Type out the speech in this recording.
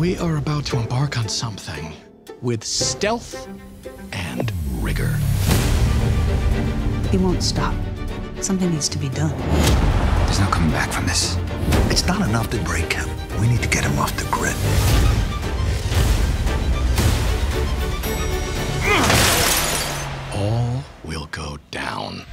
We are about to embark on something with stealth and rigor. He won't stop. Something needs to be done. There's no coming back from this. It's not enough to break him. We need to get him off the grid. All will go down.